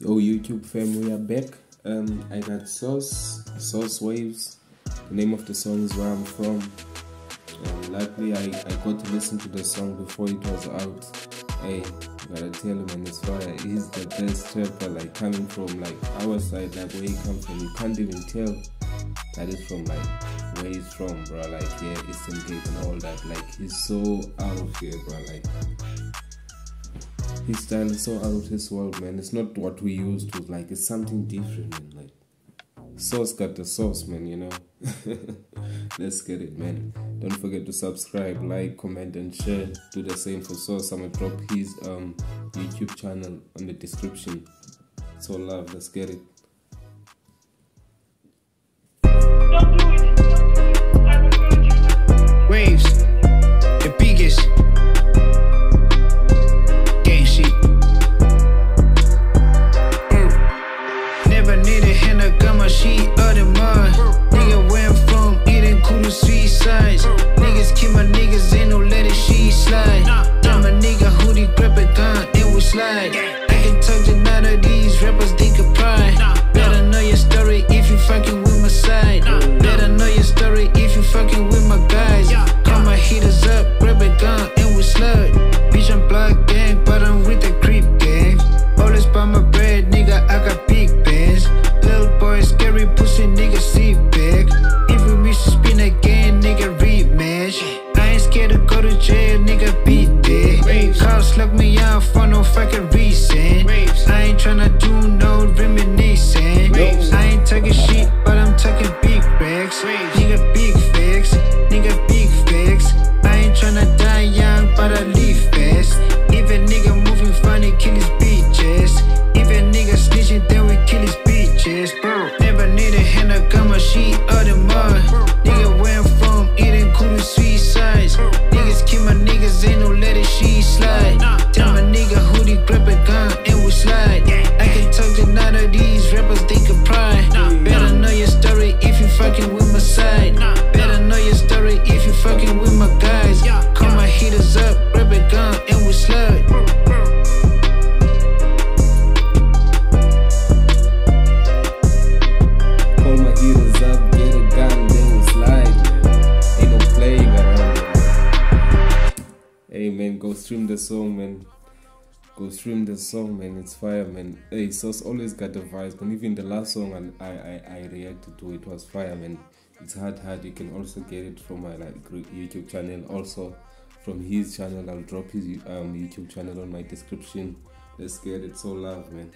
Yo, YouTube fam, we are back. Um, I got Sauce, Sauce Waves. The name of the song is Where I'm From. Um, luckily, I, I got to listen to the song before it was out. Hey, gotta tell him, man, it's fire. He's the best rapper, like coming from like our side, like where he comes from. You can't even tell that is from like where he's from, bro. Like yeah, Eastern Cape and all that. Like he's so out of here, bro. Like his style is so out of this world, man. It's not what we used to. Like it's something different, man. Like sauce got the sauce, man. You know. Let's get it, man. Don't forget to subscribe, like, comment, and share. Do the same for Sauce. I'm gonna drop his um YouTube channel on the description. So love. Let's get it. Gun, and we slide. Bitch, I'm block gang, but I'm with the creep gang. Always by my bread, nigga, I got big bands. Little boy, scary pussy, nigga, sit back. If we miss to spin again, nigga, rematch. I ain't scared to go to jail, nigga, beat that. Cops lock me out for no fucking Hey man, go stream the song, man. Go stream the song, man. It's fire, man. Hey, Sauce always got the vibes, and even the last song I I, I reacted to it was fire, man. It's hard, hard. You can also get it from my like YouTube channel, also from his channel. I'll drop his um YouTube channel on my description. Let's get it. So love, man.